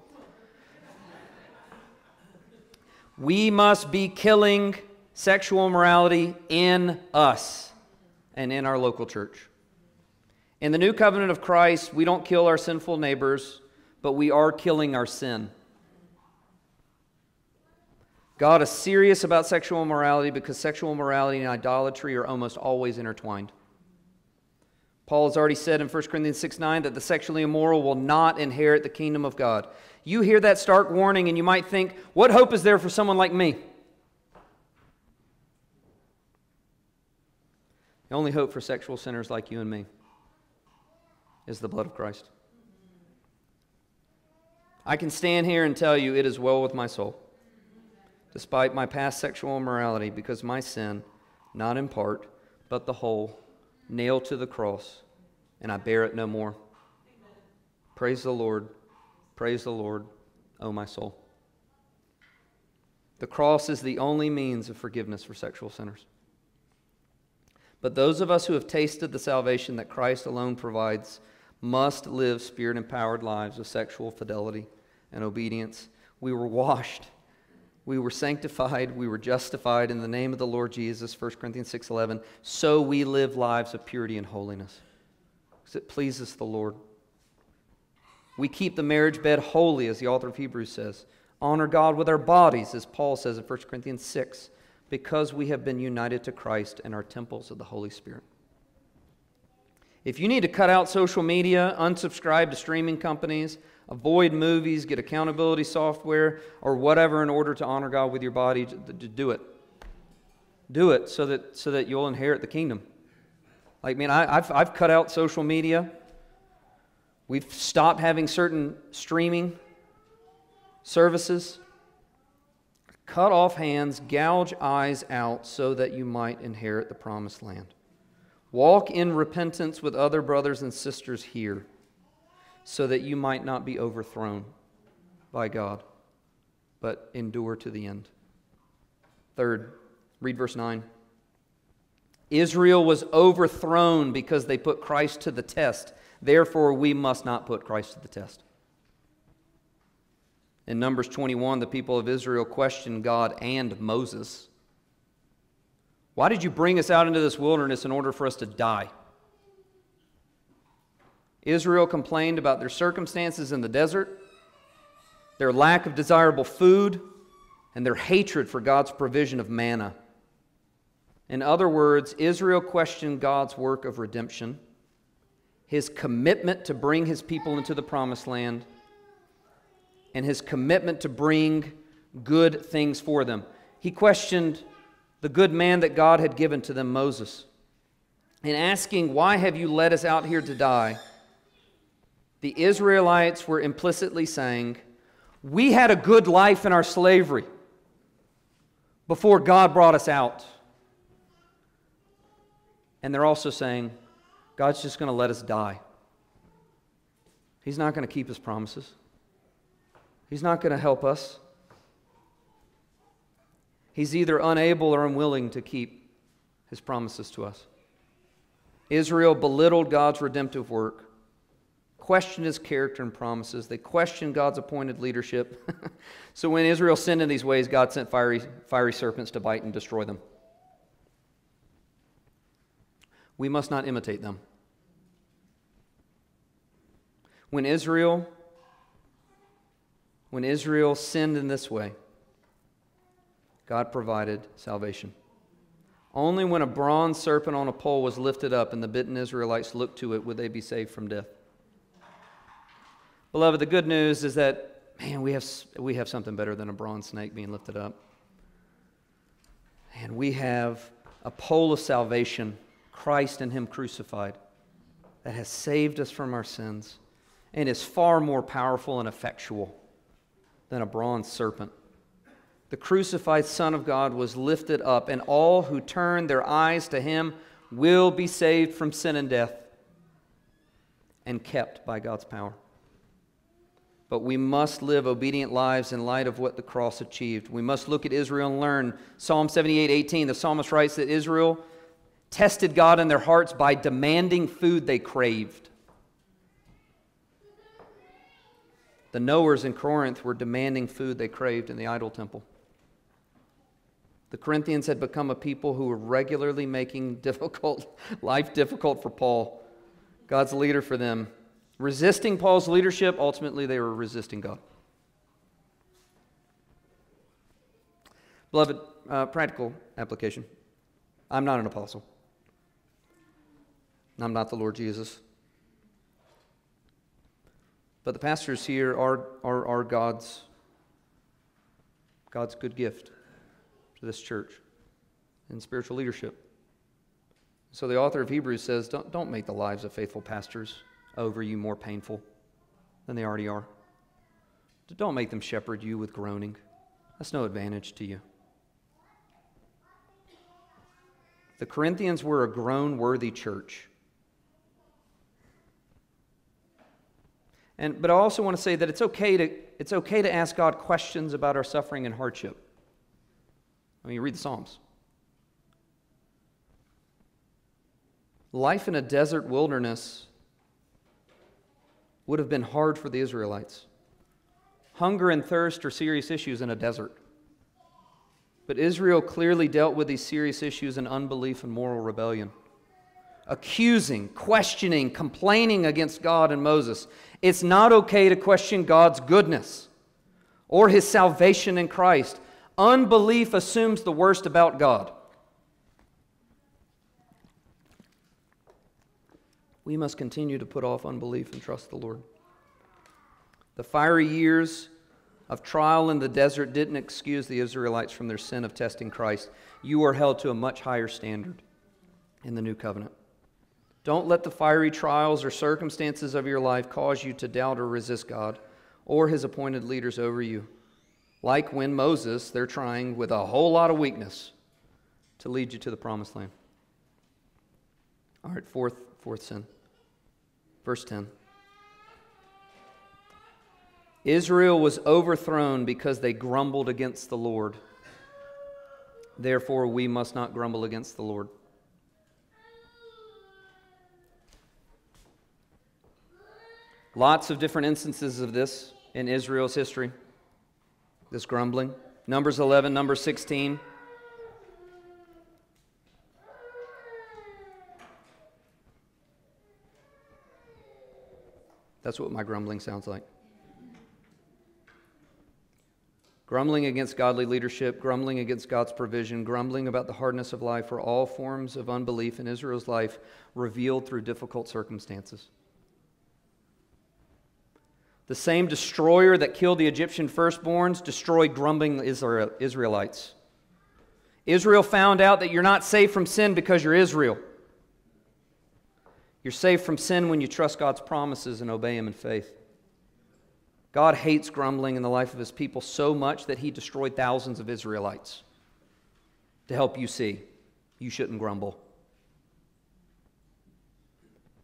We must be killing sexual immorality in us and in our local church. In the new covenant of Christ, we don't kill our sinful neighbors, but we are killing our sin. God is serious about sexual immorality because sexual immorality and idolatry are almost always intertwined. Paul has already said in 1 Corinthians 6 9 that the sexually immoral will not inherit the kingdom of God. You hear that stark warning and you might think, what hope is there for someone like me? The only hope for sexual sinners like you and me is the blood of Christ. I can stand here and tell you it is well with my soul, despite my past sexual immorality, because my sin, not in part, but the whole, nailed to the cross, and I bear it no more. Praise the Lord. Praise the Lord, O my soul. The cross is the only means of forgiveness for sexual sinners. But those of us who have tasted the salvation that Christ alone provides must live spirit empowered lives of sexual fidelity and obedience. We were washed. We were sanctified, we were justified in the name of the Lord Jesus, 1 Corinthians 6:11. So we live lives of purity and holiness. Because it pleases the Lord. We keep the marriage bed holy, as the author of Hebrews says. Honor God with our bodies, as Paul says in 1 Corinthians 6, because we have been united to Christ and are temples of the Holy Spirit. If you need to cut out social media, unsubscribe to streaming companies, avoid movies, get accountability software, or whatever in order to honor God with your body, do it. Do it so that, so that you'll inherit the kingdom. Like, man, I, have I've cut out social media. We've stopped having certain streaming services. Cut off hands, gouge eyes out so that you might inherit the promised land. Walk in repentance with other brothers and sisters here so that you might not be overthrown by God, but endure to the end. Third, read verse 9. Israel was overthrown because they put Christ to the test. Therefore, we must not put Christ to the test. In Numbers 21, the people of Israel questioned God and Moses. Why did you bring us out into this wilderness in order for us to die? Israel complained about their circumstances in the desert, their lack of desirable food, and their hatred for God's provision of manna. In other words, Israel questioned God's work of redemption, his commitment to bring his people into the promised land, and his commitment to bring good things for them. He questioned the good man that God had given to them, Moses. In asking, Why have you led us out here to die? The Israelites were implicitly saying, We had a good life in our slavery before God brought us out. And they're also saying, God's just going to let us die. He's not going to keep his promises. He's not going to help us. He's either unable or unwilling to keep his promises to us. Israel belittled God's redemptive work, questioned his character and promises. They questioned God's appointed leadership. so when Israel sinned in these ways, God sent fiery, fiery serpents to bite and destroy them. We must not imitate them. When Israel when Israel sinned in this way, God provided salvation. Only when a bronze serpent on a pole was lifted up and the bitten Israelites looked to it would they be saved from death. Beloved, the good news is that, man, we have, we have something better than a bronze snake being lifted up. And we have a pole of salvation, Christ and Him crucified, that has saved us from our sins and is far more powerful and effectual than a bronze serpent. The crucified Son of God was lifted up, and all who turn their eyes to him will be saved from sin and death and kept by God's power. But we must live obedient lives in light of what the cross achieved. We must look at Israel and learn. Psalm 78 18, the psalmist writes that Israel tested God in their hearts by demanding food they craved. The knowers in Corinth were demanding food they craved in the idol temple. The Corinthians had become a people who were regularly making difficult life difficult for Paul, God's leader for them. Resisting Paul's leadership, ultimately they were resisting God. Beloved, uh, practical application. I'm not an apostle. I'm not the Lord Jesus. But the pastors here are, are, are God's, God's good gift to this church and spiritual leadership. So the author of Hebrews says, don't, don't make the lives of faithful pastors over you more painful than they already are. Don't make them shepherd you with groaning. That's no advantage to you. The Corinthians were a groan worthy church. And, but I also want to say that it's okay to, it's okay to ask God questions about our suffering and hardship. I mean, you read the Psalms. Life in a desert wilderness would have been hard for the Israelites. Hunger and thirst are serious issues in a desert. But Israel clearly dealt with these serious issues in unbelief and moral rebellion accusing, questioning, complaining against God and Moses. It's not okay to question God's goodness or his salvation in Christ. Unbelief assumes the worst about God. we must continue to put off unbelief and trust the Lord. The fiery years of trial in the desert didn't excuse the Israelites from their sin of testing Christ. You are held to a much higher standard in the new covenant. Don't let the fiery trials or circumstances of your life cause you to doubt or resist God or his appointed leaders over you. Like when Moses, they're trying with a whole lot of weakness to lead you to the promised land. All right, fourth, fourth sin. Verse 10. Israel was overthrown because they grumbled against the Lord. Therefore, we must not grumble against the Lord. Lots of different instances of this in Israel's history, this grumbling. Numbers 11, number 16. That's what my grumbling sounds like. Grumbling against godly leadership, grumbling against God's provision, grumbling about the hardness of life are all forms of unbelief in Israel's life revealed through difficult circumstances. The same destroyer that killed the Egyptian firstborns destroyed grumbling Israelites. Israel found out that you're not safe from sin because you're Israel. You're safe from sin when you trust God's promises and obey Him in faith. God hates grumbling in the life of His people so much that He destroyed thousands of Israelites to help you see you shouldn't grumble.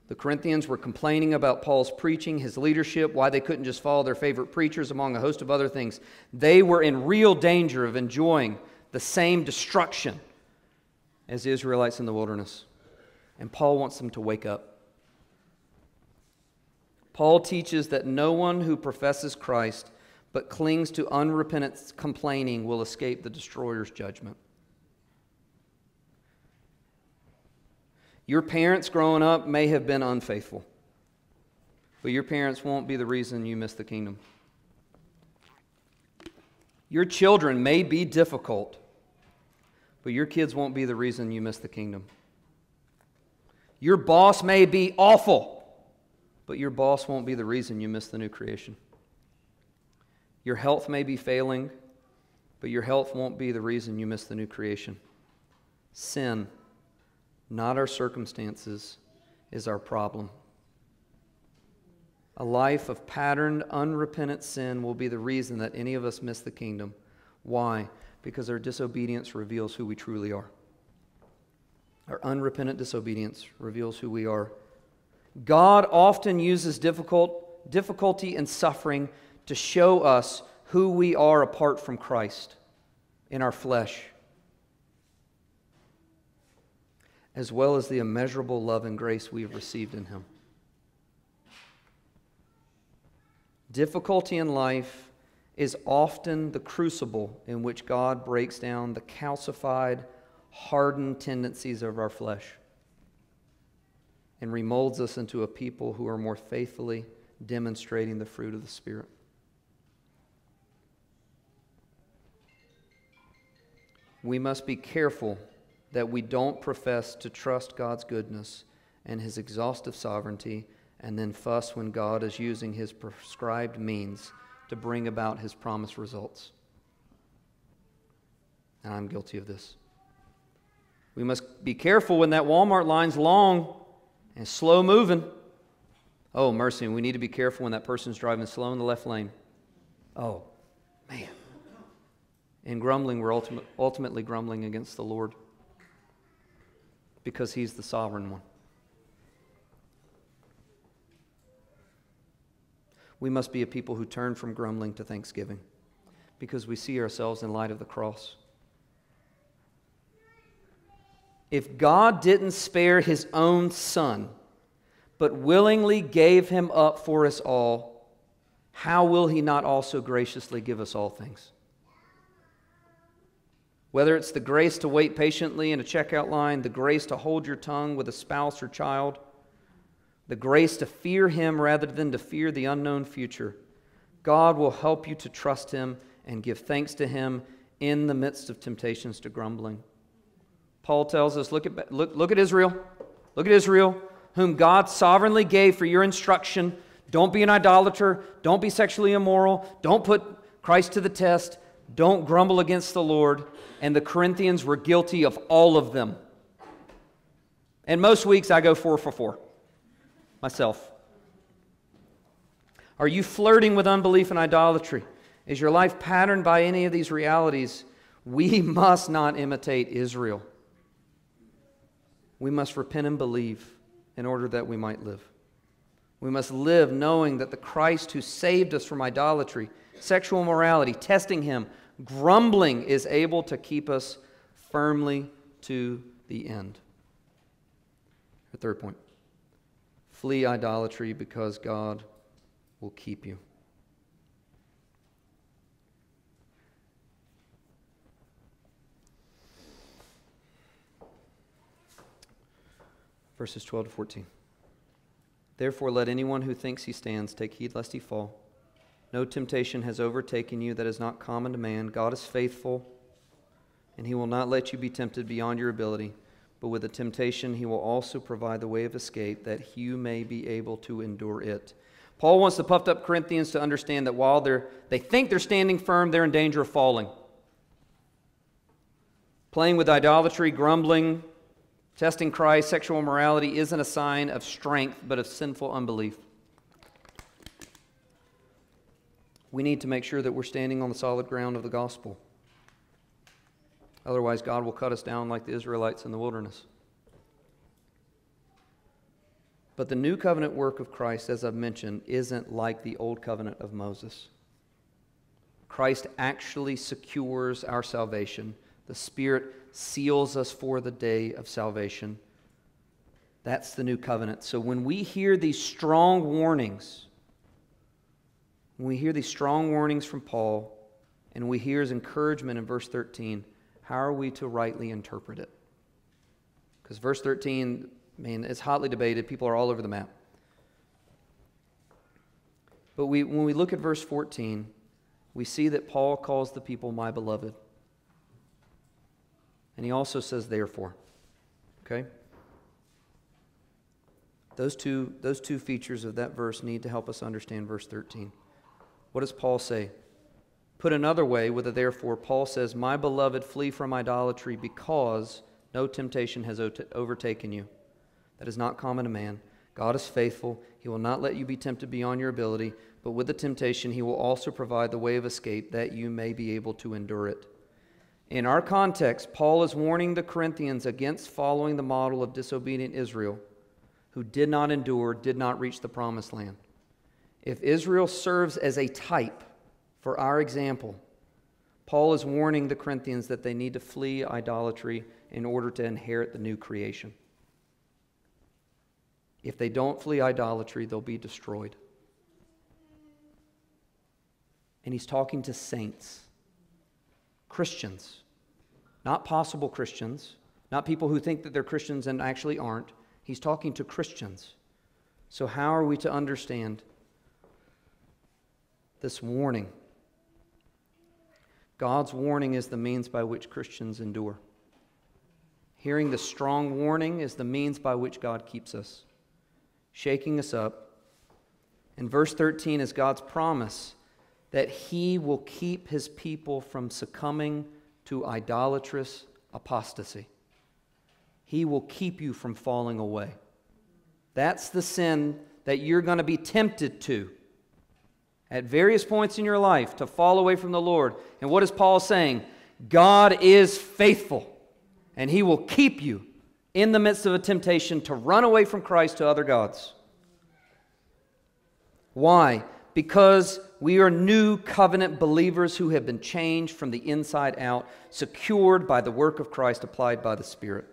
The Corinthians were complaining about Paul's preaching, his leadership, why they couldn't just follow their favorite preachers, among a host of other things. They were in real danger of enjoying the same destruction as the Israelites in the wilderness. And Paul wants them to wake up. Paul teaches that no one who professes Christ but clings to unrepentant complaining will escape the destroyer's judgment. Your parents growing up may have been unfaithful, but your parents won't be the reason you miss the kingdom. Your children may be difficult, but your kids won't be the reason you miss the kingdom. Your boss may be awful, but your boss won't be the reason you miss the new creation. Your health may be failing, but your health won't be the reason you miss the new creation. Sin not our circumstances, is our problem. A life of patterned, unrepentant sin will be the reason that any of us miss the kingdom. Why? Because our disobedience reveals who we truly are. Our unrepentant disobedience reveals who we are. God often uses difficult, difficulty and suffering to show us who we are apart from Christ in our flesh as well as the immeasurable love and grace we have received in Him. Difficulty in life is often the crucible in which God breaks down the calcified, hardened tendencies of our flesh and remolds us into a people who are more faithfully demonstrating the fruit of the Spirit. We must be careful that we don't profess to trust God's goodness and his exhaustive sovereignty and then fuss when God is using his prescribed means to bring about his promised results. And I'm guilty of this. We must be careful when that Walmart line's long and slow moving. Oh, mercy, we need to be careful when that person's driving slow in the left lane. Oh, man. In grumbling, we're ultimate, ultimately grumbling against the Lord because He's the sovereign one. We must be a people who turn from grumbling to thanksgiving because we see ourselves in light of the cross. If God didn't spare his own son, but willingly gave him up for us all, how will he not also graciously give us all things? Whether it's the grace to wait patiently in a checkout line, the grace to hold your tongue with a spouse or child, the grace to fear Him rather than to fear the unknown future, God will help you to trust Him and give thanks to Him in the midst of temptations to grumbling. Paul tells us look at, look, look at Israel. Look at Israel. whom God sovereignly gave for your instruction. Don't be an idolater. Don't be sexually immoral. Don't put Christ to the test. Don't grumble against the Lord. And the Corinthians were guilty of all of them. And most weeks I go four for four myself. Are you flirting with unbelief and idolatry? Is your life patterned by any of these realities? We must not imitate Israel. We must repent and believe in order that we might live. We must live knowing that the Christ who saved us from idolatry, sexual morality, testing Him, grumbling, is able to keep us firmly to the end. The third point flee idolatry because God will keep you. Verses 12 to 14. Therefore, let anyone who thinks he stands take heed lest he fall. No temptation has overtaken you that is not common to man. God is faithful, and he will not let you be tempted beyond your ability. But with the temptation, he will also provide the way of escape that you may be able to endure it. Paul wants the puffed up Corinthians to understand that while they're, they think they're standing firm, they're in danger of falling. Playing with idolatry, grumbling, testing Christ, sexual morality isn't a sign of strength, but of sinful unbelief. We need to make sure that we're standing on the solid ground of the gospel. Otherwise, God will cut us down like the Israelites in the wilderness. But the new covenant work of Christ, as I've mentioned, isn't like the old covenant of Moses. Christ actually secures our salvation. The Spirit seals us for the day of salvation. That's the new covenant. So when we hear these strong warnings, when we hear these strong warnings from Paul, and we hear his encouragement in verse 13, how are we to rightly interpret it? Because verse 13, I mean, it's hotly debated. People are all over the map. But we, when we look at verse 14, we see that Paul calls the people my beloved. And he also says, therefore. Okay? Those two, those two features of that verse need to help us understand verse 13. What does Paul say? Put another way, with a therefore, Paul says, My beloved, flee from idolatry because no temptation has overtaken you. That is not common to man. God is faithful. He will not let you be tempted beyond your ability, but with the temptation, He will also provide the way of escape that you may be able to endure it. In our context, Paul is warning the Corinthians against following the model of disobedient Israel, who did not endure, did not reach the promised land. If Israel serves as a type, for our example, Paul is warning the Corinthians that they need to flee idolatry in order to inherit the new creation. If they don't flee idolatry, they'll be destroyed. And he's talking to saints, Christians, not possible Christians, not people who think that they're Christians and actually aren't. He's talking to Christians. So, how are we to understand this warning? God's warning is the means by which Christians endure. Hearing the strong warning is the means by which God keeps us, shaking us up. And verse 13 is God's promise that He will keep His people from succumbing to idolatrous apostasy. He will keep you from falling away. That's the sin that you're going to be tempted to at various points in your life to fall away from the Lord. And what is Paul saying? God is faithful, and he will keep you in the midst of a temptation to run away from Christ to other gods. Why? Because we are new covenant believers who have been changed from the inside out, secured by the work of Christ applied by the Spirit.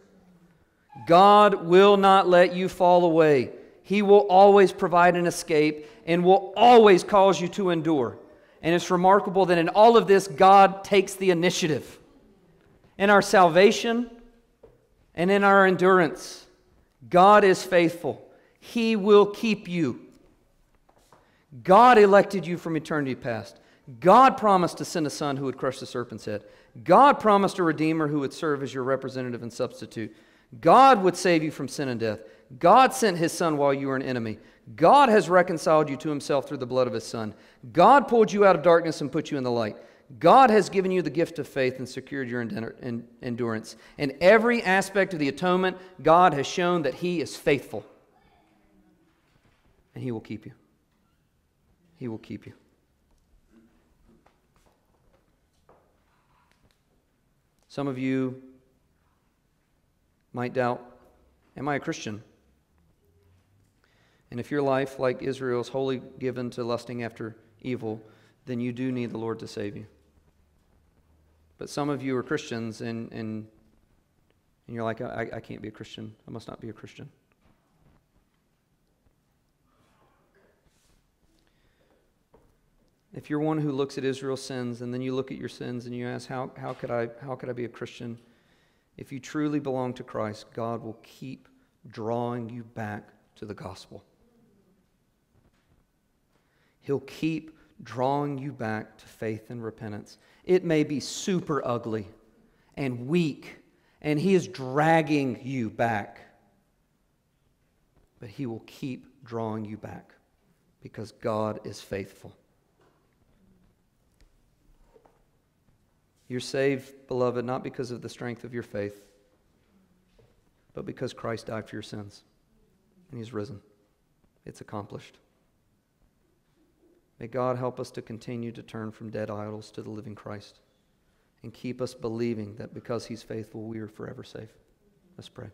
God will not let you fall away. He will always provide an escape and will always cause you to endure. And it's remarkable that in all of this, God takes the initiative. In our salvation and in our endurance, God is faithful. He will keep you. God elected you from eternity past. God promised to send a son who would crush the serpent's head. God promised a redeemer who would serve as your representative and substitute. God would save you from sin and death. God sent his son while you were an enemy. God has reconciled you to himself through the blood of his son. God pulled you out of darkness and put you in the light. God has given you the gift of faith and secured your endurance. In every aspect of the atonement, God has shown that he is faithful. And he will keep you. He will keep you. Some of you might doubt Am I a Christian? And if your life, like Israel, is wholly given to lusting after evil, then you do need the Lord to save you. But some of you are Christians, and, and, and you're like, I, I can't be a Christian. I must not be a Christian. If you're one who looks at Israel's sins and then you look at your sins and you ask, how, how, could, I, how could I be a Christian? If you truly belong to Christ, God will keep drawing you back to the gospel. He'll keep drawing you back to faith and repentance. It may be super ugly and weak, and He is dragging you back. But He will keep drawing you back because God is faithful. You're saved, beloved, not because of the strength of your faith, but because Christ died for your sins and He's risen. It's accomplished. May God help us to continue to turn from dead idols to the living Christ and keep us believing that because He's faithful, we are forever safe. Let's pray.